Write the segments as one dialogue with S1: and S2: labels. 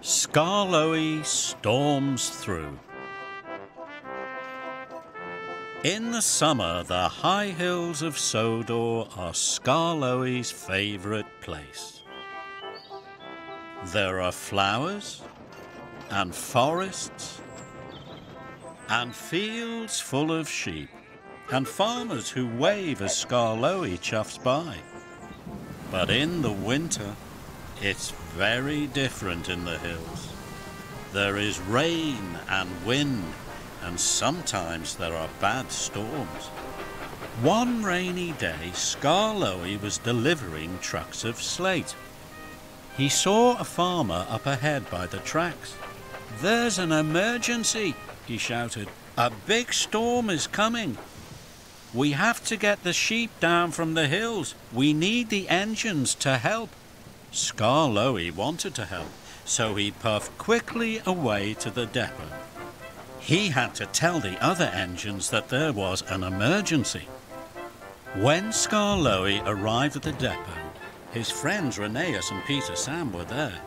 S1: Skarloey storms through. In the summer, the high hills of Sodor are Skarloey's favourite place. There are flowers and forests and fields full of sheep and farmers who wave as Skarloey chuffs by. But in the winter, it's very different in the hills. There is rain and wind, and sometimes there are bad storms. One rainy day, Skarloey was delivering trucks of slate. He saw a farmer up ahead by the tracks. There's an emergency, he shouted. A big storm is coming. We have to get the sheep down from the hills. We need the engines to help. Skarloey wanted to help, so he puffed quickly away to the depot. He had to tell the other engines that there was an emergency. When Skarloey arrived at the depot, his friends Rheneas and Peter Sam were there.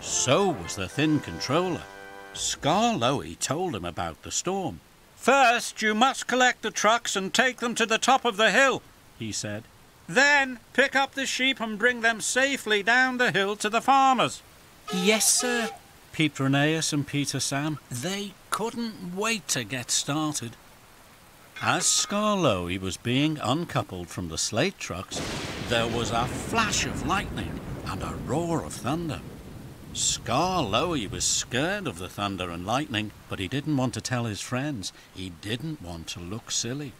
S1: So was the thin controller. Skarloey told him about the storm. First, you must collect the trucks and take them to the top of the hill, he said. Then pick up the sheep and bring them safely down the hill to the farmers. Yes, sir, peeped Rheneas and Peter Sam. They couldn't wait to get started. As Skarloey was being uncoupled from the slate trucks, there was a flash of lightning and a roar of thunder. Skarloey was scared of the thunder and lightning, but he didn't want to tell his friends. He didn't want to look silly.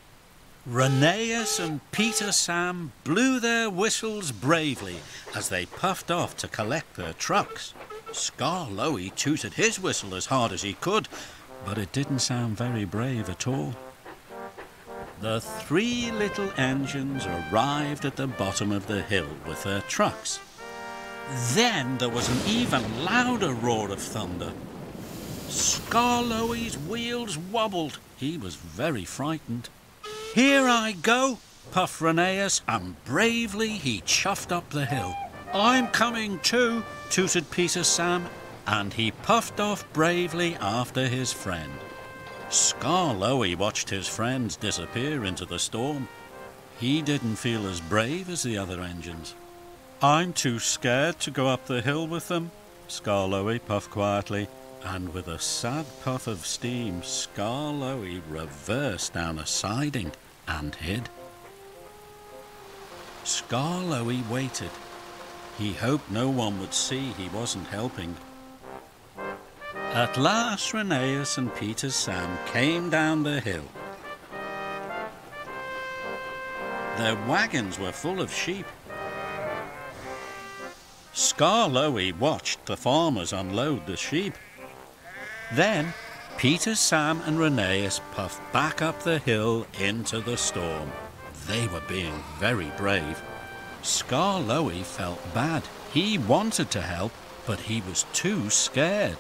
S1: Rheneas and Peter Sam blew their whistles bravely as they puffed off to collect their trucks. Skarloey tooted his whistle as hard as he could, but it didn't sound very brave at all. The three little engines arrived at the bottom of the hill with their trucks. Then there was an even louder roar of thunder. Skarloey's wheels wobbled. He was very frightened. Here I go, puffed Rheneas, and bravely he chuffed up the hill. I'm coming too, tooted Peter Sam, and he puffed off bravely after his friend. Skarloey watched his friends disappear into the storm. He didn't feel as brave as the other engines. I'm too scared to go up the hill with them, Skarloey puffed quietly, and with a sad puff of steam, Skarloey reversed down a siding and hid. Skarloey waited. He hoped no one would see he wasn't helping. At last Rheneas and Peter Sam came down the hill. Their wagons were full of sheep. Skarloey watched the farmers unload the sheep. Then Peter Sam, and Rheneas puffed back up the hill into the storm. They were being very brave. Skarloey felt bad. He wanted to help, but he was too scared.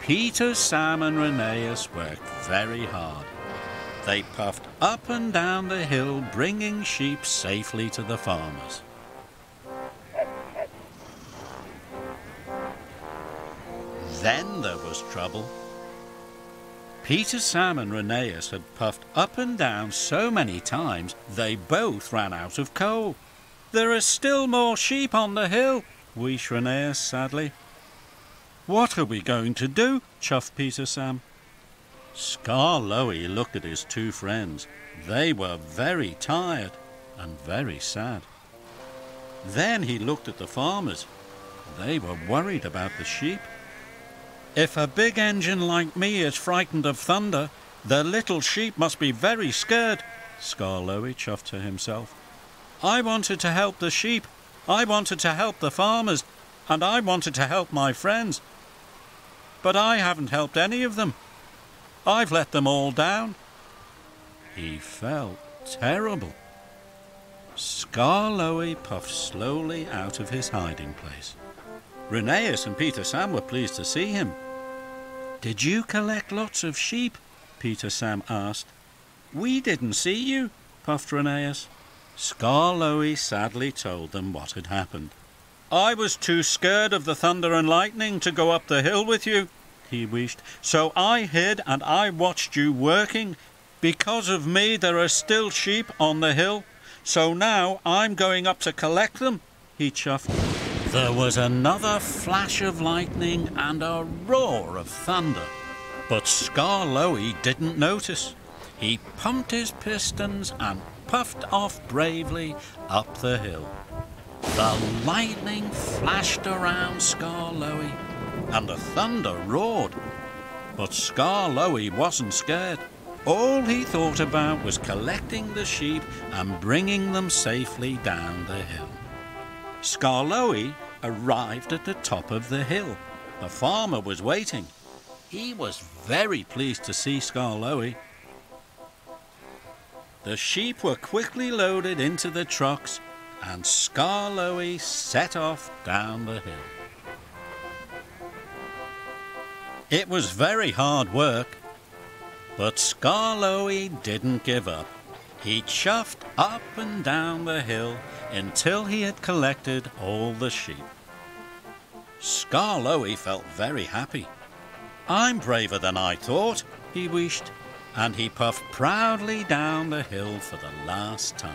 S1: Peter Sam, and Rheneas worked very hard. They puffed up and down the hill, bringing sheep safely to the farmers. Then there was trouble. Peter Sam, and Rheneas had puffed up and down so many times they both ran out of coal. There are still more sheep on the hill, wheezed Rheneas sadly. What are we going to do? chuffed Peter Sam. Skarloey looked at his two friends. They were very tired and very sad. Then he looked at the farmers. They were worried about the sheep. If a big engine like me is frightened of thunder, the little sheep must be very scared, Skarloey chuffed to himself. I wanted to help the sheep, I wanted to help the farmers, and I wanted to help my friends. But I haven't helped any of them. I've let them all down. He felt terrible. Skarloey puffed slowly out of his hiding place. Rheneas and Peter Sam were pleased to see him. Did you collect lots of sheep? Peter Sam asked. We didn't see you, puffed Rheneas. Skarloey sadly told them what had happened. I was too scared of the thunder and lightning to go up the hill with you, he wished. So I hid and I watched you working. Because of me, there are still sheep on the hill. So now I'm going up to collect them, he chuffed. There was another flash of lightning and a roar of thunder. But Skarloey didn't notice. He pumped his pistons and puffed off bravely up the hill. The lightning flashed around Skarloey and the thunder roared. But Skarloey wasn't scared. All he thought about was collecting the sheep and bringing them safely down the hill. Skarloey arrived at the top of the hill. The farmer was waiting. He was very pleased to see Skarloey. The sheep were quickly loaded into the trucks and Skarloey set off down the hill. It was very hard work, but Skarloey didn't give up. He chuffed up and down the hill until he had collected all the sheep. Skarloey felt very happy. I'm braver than I thought, he wished, and he puffed proudly down the hill for the last time.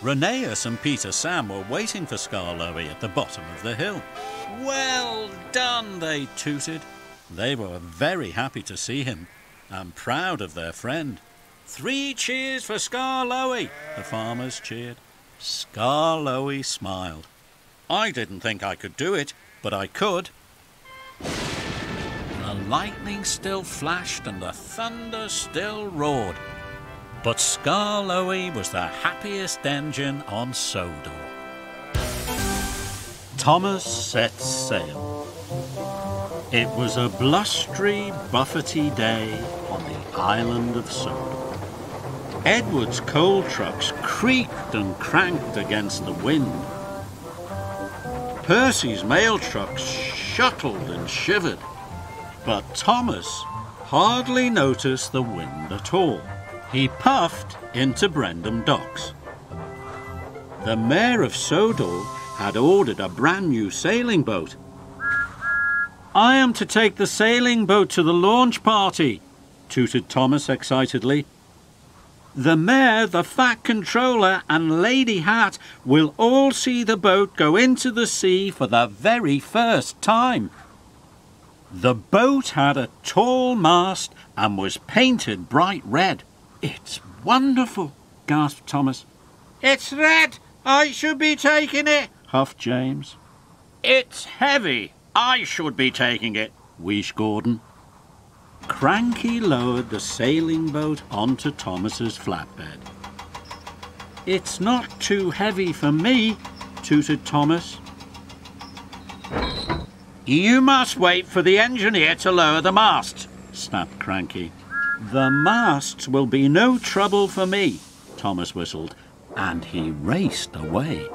S1: Rheneas and Peter Sam were waiting for Skarloey at the bottom of the hill. Well done, they tooted. They were very happy to see him and proud of their friend. Three cheers for Skarloey, the farmers cheered. Skarloey smiled. I didn't think I could do it, but I could. The lightning still flashed and the thunder still roared. But Skarloey was the happiest engine on Sodor. Thomas set sail. It was a blustery, buffety day on the island of Sodor. Edward's coal trucks creaked and cranked against the wind. Percy's mail trucks shuttled and shivered, but Thomas hardly noticed the wind at all. He puffed into Brendam docks. The mayor of Sodor had ordered a brand new sailing boat. I am to take the sailing boat to the launch party, tooted Thomas excitedly. The mayor, the fat controller, and Lady Hatt will all see the boat go into the sea for the very first time. The boat had a tall mast and was painted bright red. It's wonderful, gasped Thomas.
S2: It's red. I should be taking it,
S1: huffed James.
S2: It's heavy. I should be taking it,
S1: wheezed Gordon. Cranky lowered the sailing boat onto Thomas's flatbed. It's not too heavy for me, tooted Thomas.
S2: You must wait for the engineer to lower the mast, snapped Cranky.
S1: The masts will be no trouble for me, Thomas whistled, and he raced away.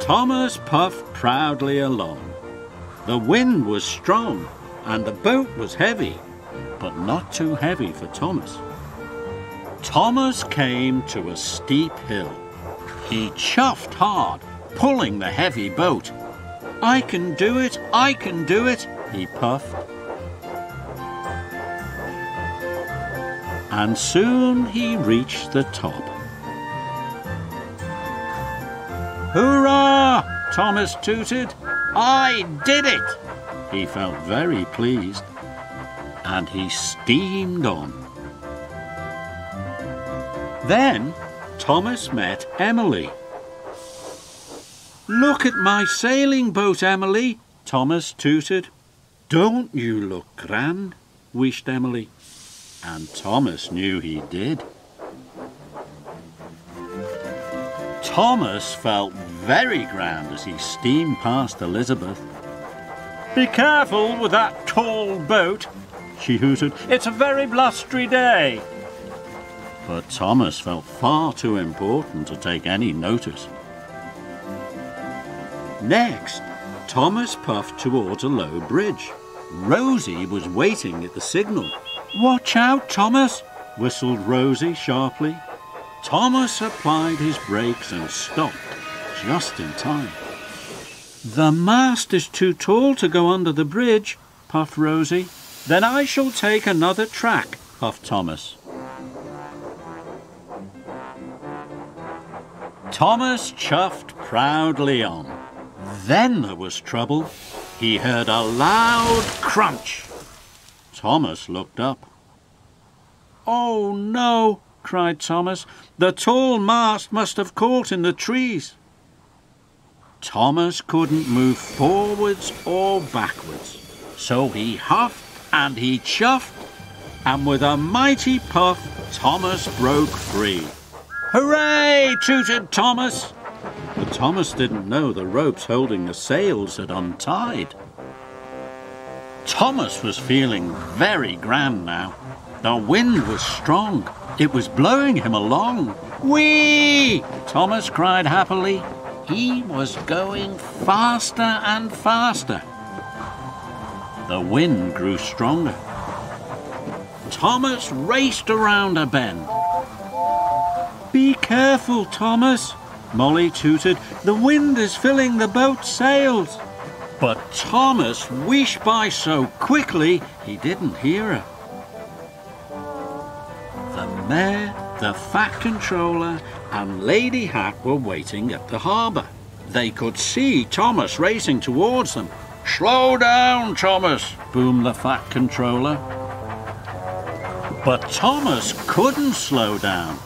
S1: Thomas puffed proudly along. The wind was strong and the boat was heavy, but not too heavy for Thomas. Thomas came to a steep hill. He chuffed hard, pulling the heavy boat. I can do it, I can do it, he puffed. And soon he reached the top. Hurrah! Thomas tooted. I did it! He felt very pleased, and he steamed on. Then Thomas met Emily. Look at my sailing boat, Emily, Thomas tooted. Don't you look grand? wished Emily. And Thomas knew he did. Thomas felt very grand as he steamed past Elizabeth be careful with that tall boat, she hooted. It's a very blustery day. But Thomas felt far too important to take any notice. Next, Thomas puffed towards a low bridge. Rosie was waiting at the signal. Watch out, Thomas, whistled Rosie sharply. Thomas applied his brakes and stopped.
S2: just in time. The mast is too tall to go under the bridge, puffed Rosie. Then I shall take another track, puffed Thomas. Thomas chuffed proudly on. Then there was trouble. He heard a loud crunch. Thomas looked up. Oh no, cried Thomas. The tall mast must have caught in the trees. Thomas couldn't move forwards or backwards, so he huffed and he chuffed, and with a mighty puff, Thomas broke free. Hooray! tooted Thomas. But Thomas didn't know the ropes holding the sails had untied. Thomas was feeling very grand now. The wind was strong. It was blowing him along. Whee! Thomas cried happily. He was going faster and faster. The wind grew stronger. Thomas raced around a bend. Be careful, Thomas, Molly tooted. The wind is filling the boat's sails. But Thomas wheeshed by so quickly he didn't hear her. The mayor, the fat controller, and Lady Hatt were waiting at the harbour. They could see Thomas racing towards them. Slow down, Thomas, boomed the fat controller. But Thomas couldn't slow down.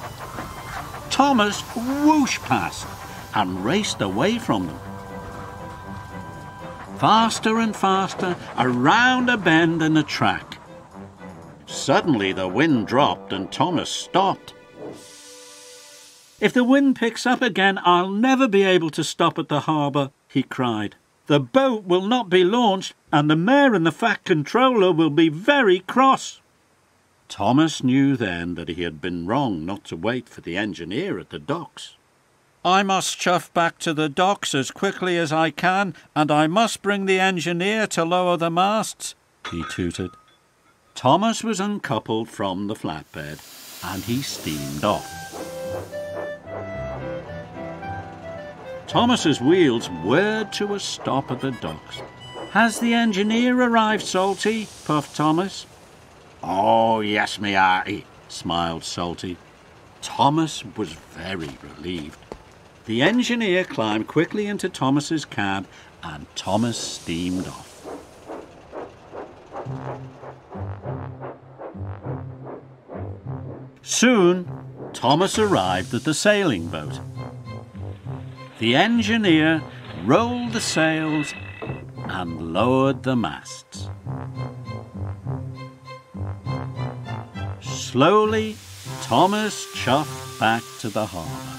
S2: Thomas whooshed past and raced away from them. Faster and faster, around a bend in the track. Suddenly the wind dropped and Thomas stopped. If the wind picks up again, I'll never be able to stop at the harbour, he cried. The boat will not be launched, and the mayor and the fat controller will be very cross. Thomas knew then that he had been wrong not to wait for the engineer at the docks. I must chuff back to the docks as quickly as I can, and I must bring the engineer to lower the masts, he tooted. Thomas was uncoupled from the flatbed and he steamed off. Thomas's wheels whirred to a stop at the docks. Has the engineer arrived, Salty? puffed Thomas. Oh, yes, me hearty, smiled Salty. Thomas was very relieved. The engineer climbed quickly into Thomas's cab and Thomas steamed off. Soon, Thomas arrived at the sailing boat. The engineer rolled the sails and lowered the masts. Slowly, Thomas chuffed back to the harbour.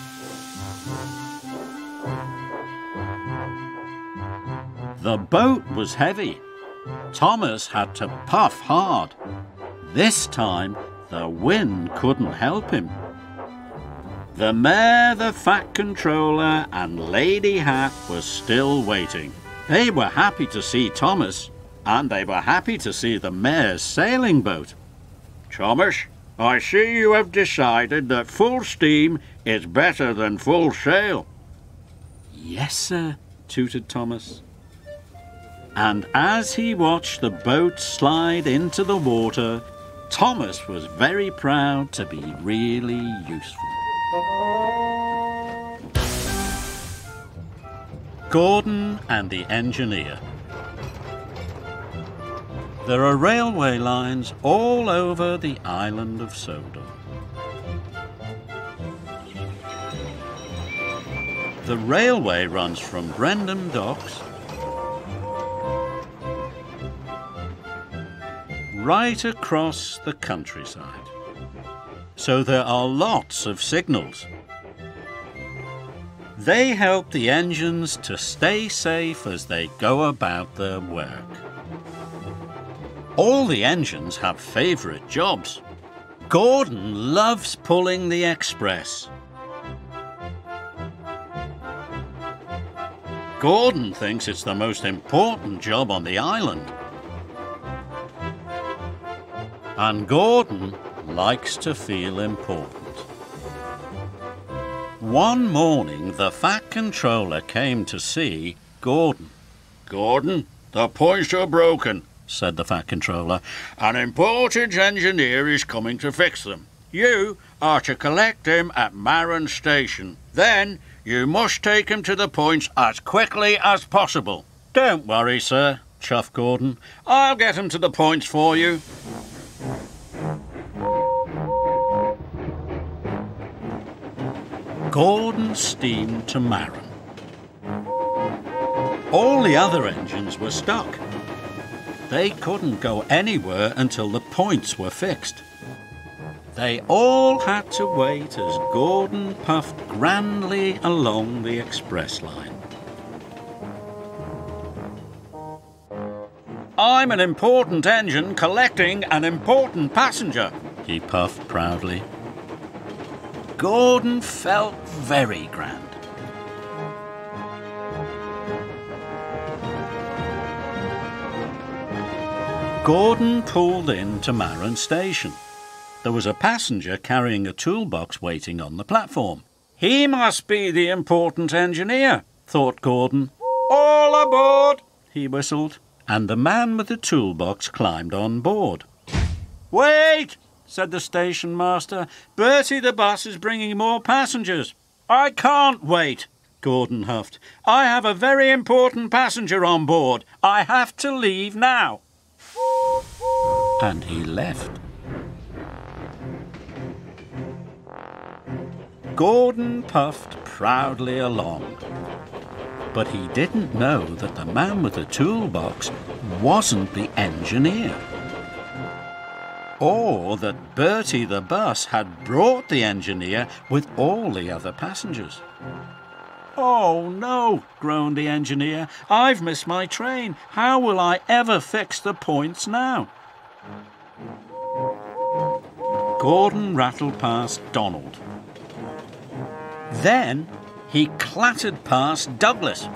S2: The boat was heavy. Thomas had to puff hard. This time, the wind couldn't help him. The mayor, the fat controller, and Lady Hatt were still waiting. They were happy to see Thomas, and they were happy to see the mayor's sailing boat. Thomas, I see you have decided that full steam is better than full sail. Yes, sir, tooted Thomas. And as he watched the boat slide into the water, Thomas was very proud to be really useful. Gordon and the Engineer There are railway lines all over the island of Sodor. The railway runs from Brendam Docks right across the countryside. So there are lots of signals. They help the engines to stay safe as they go about their work. All the engines have favourite jobs. Gordon loves pulling the express. Gordon thinks it's the most important job on the island. And Gordon likes to feel important.
S1: One morning, the Fat Controller came to see Gordon.
S2: Gordon, the points are broken, said the Fat Controller. An important engineer is coming to fix them. You are to collect him at Maron Station. Then you must take him to the points as quickly as possible.
S1: Don't worry, sir, chuffed Gordon.
S2: I'll get him to the points for you.
S1: Gordon steamed to Maron. All the other engines were stuck. They couldn't go anywhere until the points were fixed. They all had to wait as Gordon puffed grandly along the express line.
S2: I'm an important engine collecting an important passenger, he puffed proudly.
S1: Gordon felt very grand. Gordon pulled in to Maron Station. There was a passenger carrying a toolbox waiting on the platform.
S2: He must be the important engineer, thought Gordon. All aboard, he whistled,
S1: and the man with the toolbox climbed on board.
S2: Wait, said the station master. Bertie the bus is bringing more passengers. I can't wait, Gordon huffed. I have a very important passenger on board. I have to leave now.
S1: And he left. Gordon puffed proudly along. But he didn't know that the man with the toolbox wasn't the engineer or that Bertie the bus had brought the engineer with all the other passengers.
S2: Oh no, groaned the engineer. I've missed my train. How will I ever fix the points now?
S1: Gordon rattled past Donald. Then he clattered past Douglas.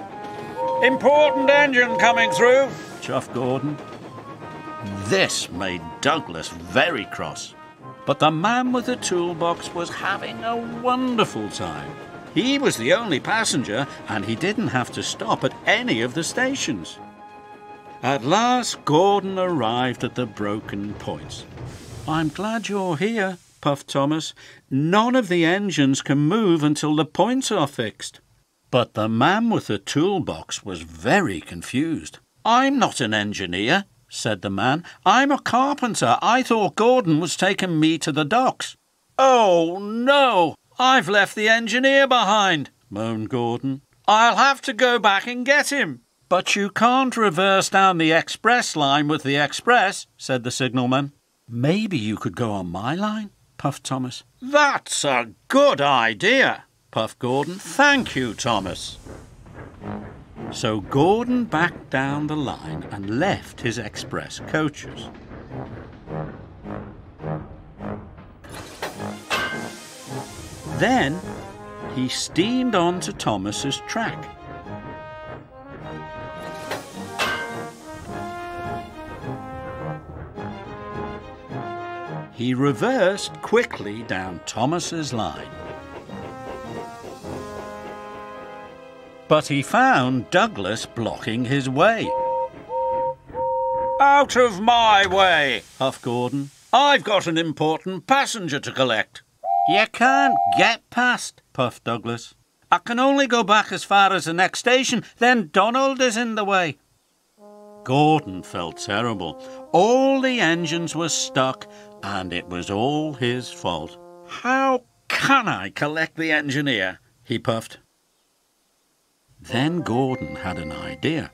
S2: Important engine coming through,
S1: chuffed Gordon. This made Douglas very cross. But the man with the toolbox was having a wonderful time. He was the only passenger and he didn't have to stop at any of the stations. At last, Gordon arrived at the broken points. I'm glad you're here, puffed Thomas. None of the engines can move until the points are fixed. But the man with the toolbox was very confused. I'm not an engineer, said the man. I'm a carpenter. I thought Gordon was taking me to the docks.
S2: Oh, no! I've left the engineer behind, moaned Gordon. I'll have to go back and get him.
S1: But you can't reverse down the express line with the express, said the signalman. Maybe you could go on my line, puffed Thomas.
S2: That's a good idea, puffed Gordon. Thank you, Thomas.
S1: So Gordon backed down the line and left his express coaches. Then he steamed on to Thomas's track. He reversed quickly down Thomas's line. But he found Douglas blocking his way.
S2: Out of my way, huffed Gordon. I've got an important passenger to collect.
S1: You can't get past, puffed Douglas. I can only go back as far as the next station, then Donald is in the way. Gordon felt terrible. All the engines were stuck, and it was all his fault.
S2: How can I collect the engineer? he puffed.
S1: Then Gordon had an idea.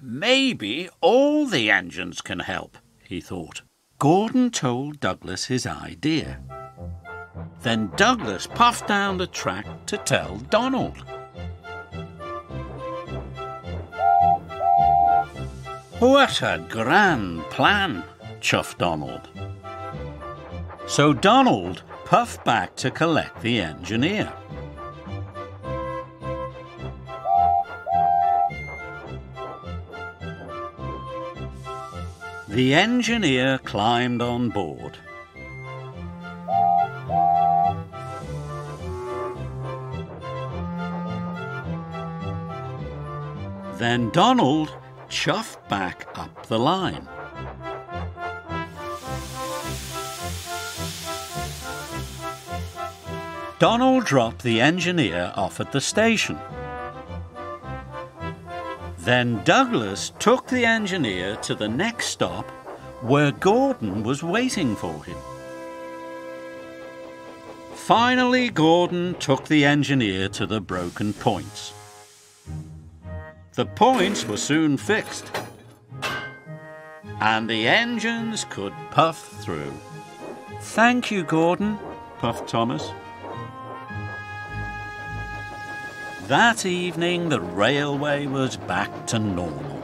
S1: Maybe all the engines can help, he thought. Gordon told Douglas his idea. Then Douglas puffed down the track to tell Donald. What a grand plan, chuffed Donald. So Donald puffed back to collect the engineer. The engineer climbed on board.
S2: Then Donald chuffed back up the line. Donald dropped the engineer off at the station. Then Douglas took the engineer to the next stop where Gordon was waiting for him. Finally, Gordon took the engineer to the broken points. The points were soon fixed, and the engines could puff through. Thank you, Gordon, puffed Thomas. That evening, the railway was back to normal.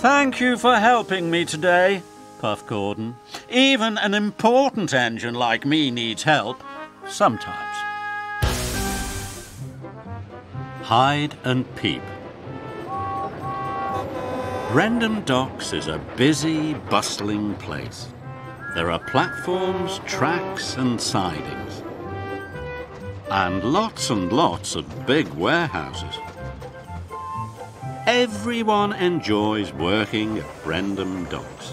S2: Thank you for helping me today, puffed Gordon. Even an important engine like me needs help, sometimes. Hide and peep. Brendam Docks is a busy, bustling place. There are platforms, tracks, and sidings and lots and lots of big warehouses. Everyone enjoys working at Brendam Docks.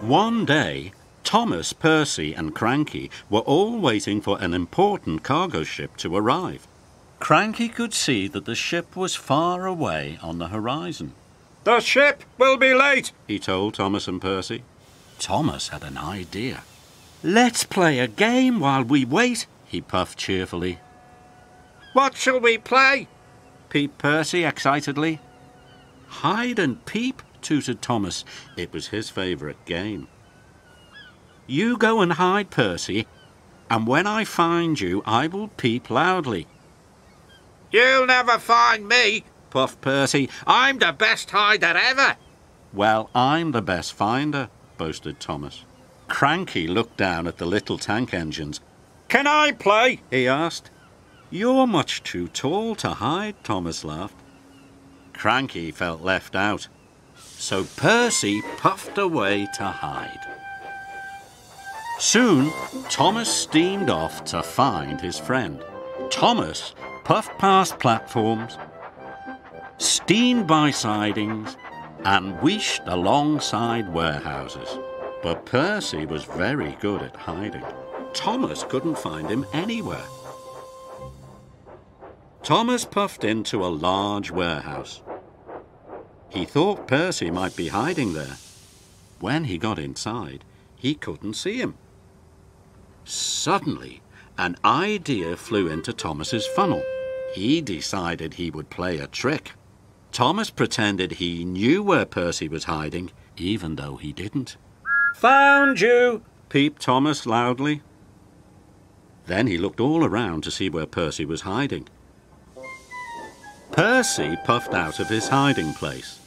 S2: One day, Thomas, Percy, and Cranky were all waiting for an important cargo ship to arrive. Cranky could see that the ship was far away on the horizon.
S3: The ship will be late,
S2: he told Thomas and Percy. Thomas had an idea. Let's play a game while we wait, he puffed cheerfully.
S3: What shall we play?
S2: peeped Percy excitedly. Hide and peep, tooted Thomas. It was his favourite game. You go and hide, Percy, and when I find you, I will peep loudly.
S3: You'll never find me, puffed Percy. I'm the best hider ever.
S2: Well, I'm the best finder, boasted Thomas. Cranky looked down at the little tank engines
S3: can I play?
S2: he asked. You're much too tall to hide, Thomas laughed. Cranky felt left out, so Percy puffed away to hide. Soon, Thomas steamed off to find his friend. Thomas puffed past platforms, steamed by sidings, and wheeshed alongside warehouses. But Percy was very good at hiding. Thomas couldn't find him anywhere. Thomas puffed into a large warehouse. He thought Percy might be hiding there. When he got inside, he couldn't see him. Suddenly, an idea flew into Thomas's funnel. He decided he would play a trick. Thomas pretended he knew where Percy was hiding, even though he didn't.
S3: Found you!
S2: peeped Thomas loudly. Then he looked all around to see where Percy was hiding. Percy puffed out of his hiding place.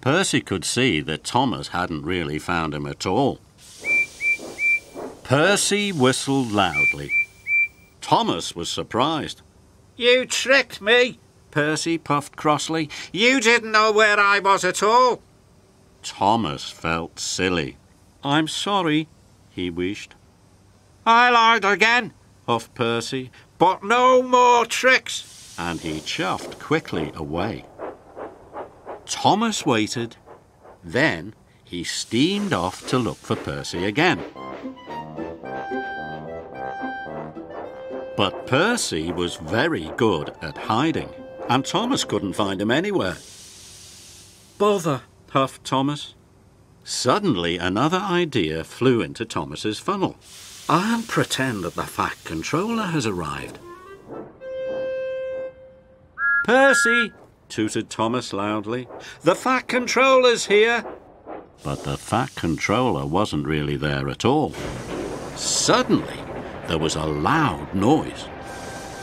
S2: Percy could see that Thomas hadn't really found him at all. Percy whistled loudly. Thomas was surprised.
S3: You tricked me, Percy puffed crossly. You didn't know where I was at all.
S2: Thomas felt silly. I'm sorry, he wished.
S3: I lied again, huffed Percy, but no more tricks.
S2: And he chuffed quickly away. Thomas waited. Then he steamed off to look for Percy again. But Percy was very good at hiding, and Thomas couldn't find him anywhere. Bother, puffed Thomas. Suddenly another idea flew into Thomas's funnel. I'll pretend that the Fat Controller has arrived. Percy, tooted Thomas loudly, the Fat Controller's here. But the Fat Controller wasn't really there at all. Suddenly, there was a loud noise.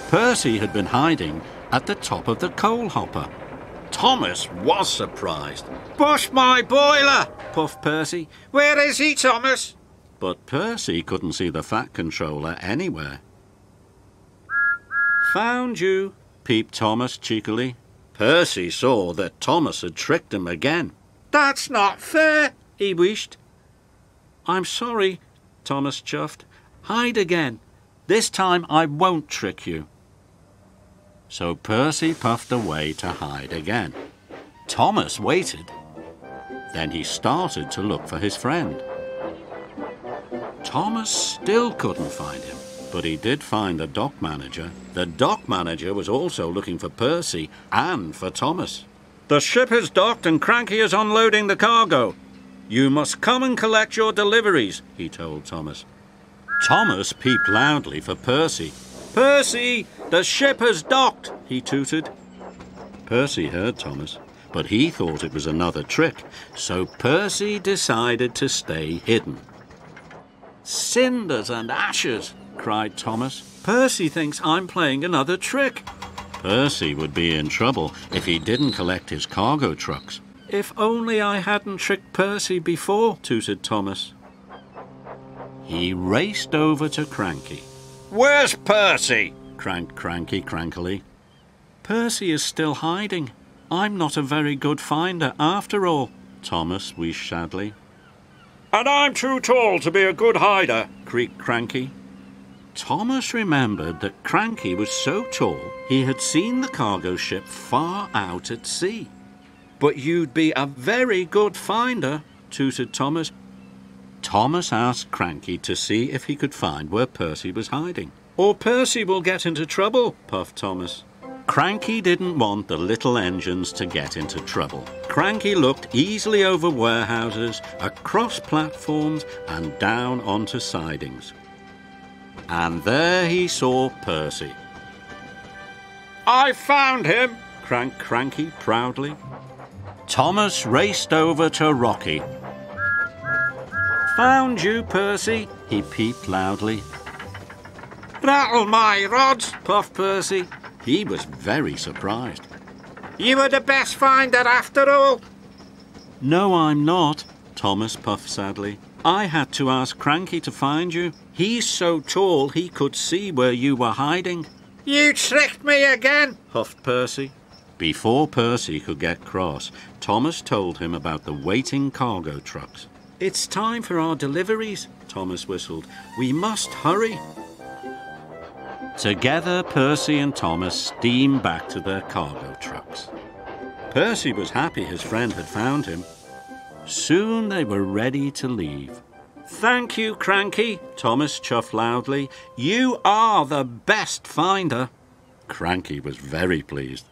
S2: Percy had been hiding at the top of the coal hopper. Thomas was surprised.
S3: Bosh my boiler, puffed Percy. Where is he, Thomas?
S2: But Percy couldn't see the Fat Controller anywhere. Found you, peeped Thomas cheekily. Percy saw that Thomas had tricked him again.
S3: That's not fair, he wished.
S2: I'm sorry, Thomas chuffed. Hide again. This time I won't trick you. So Percy puffed away to hide again. Thomas waited. Then he started to look for his friend. Thomas still couldn't find him, but he did find the dock manager. The dock manager was also looking for Percy and for Thomas.
S3: The ship is docked and Cranky is unloading the cargo. You must come and collect your deliveries, he told Thomas.
S2: Thomas peeped loudly for Percy.
S3: Percy, the ship has docked, he tooted.
S2: Percy heard Thomas, but he thought it was another trick, so Percy decided to stay hidden.
S3: Cinders and ashes, cried Thomas. Percy thinks I'm playing another trick.
S2: Percy would be in trouble if he didn't collect his cargo trucks.
S3: If only I hadn't tricked Percy before, tooted Thomas.
S2: He raced over to Cranky.
S3: Where's Percy?
S2: cranked Cranky crankily.
S3: Percy is still hiding. I'm not a very good finder after all,
S2: Thomas wheezed sadly.
S3: And I'm too tall to be a good hider, creaked Cranky.
S2: Thomas remembered that Cranky was so tall he had seen the cargo ship far out at sea.
S3: But you'd be a very good finder, tooted Thomas.
S2: Thomas asked Cranky to see if he could find where Percy was hiding.
S3: Or Percy will get into trouble, puffed Thomas.
S2: Cranky didn't want the little engines to get into trouble. Cranky looked easily over warehouses, across platforms, and down onto sidings. And there he saw Percy.
S3: I found him,
S2: cranked Cranky proudly. Thomas raced over to Rocky.
S3: Found you, Percy,
S2: he peeped loudly.
S3: Rattle my rods, puffed Percy.
S2: He was very surprised.
S3: You were the best finder after all.
S2: No, I'm not, Thomas puffed sadly. I had to ask Cranky to find you. He's so tall he could see where you were hiding.
S3: You tricked me again, huffed Percy.
S2: Before Percy could get cross, Thomas told him about the waiting cargo trucks.
S3: It's time for our deliveries, Thomas whistled. We must hurry.
S2: Together, Percy and Thomas steamed back to their cargo trucks. Percy was happy his friend had found him. Soon they were ready to leave.
S3: Thank you, Cranky, Thomas chuffed loudly. You are the best finder.
S2: Cranky was very pleased.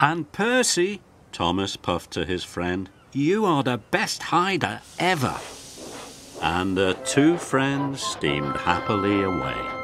S3: And Percy,
S2: Thomas puffed to his friend,
S3: you are the best hider ever.
S2: And the two friends steamed happily away.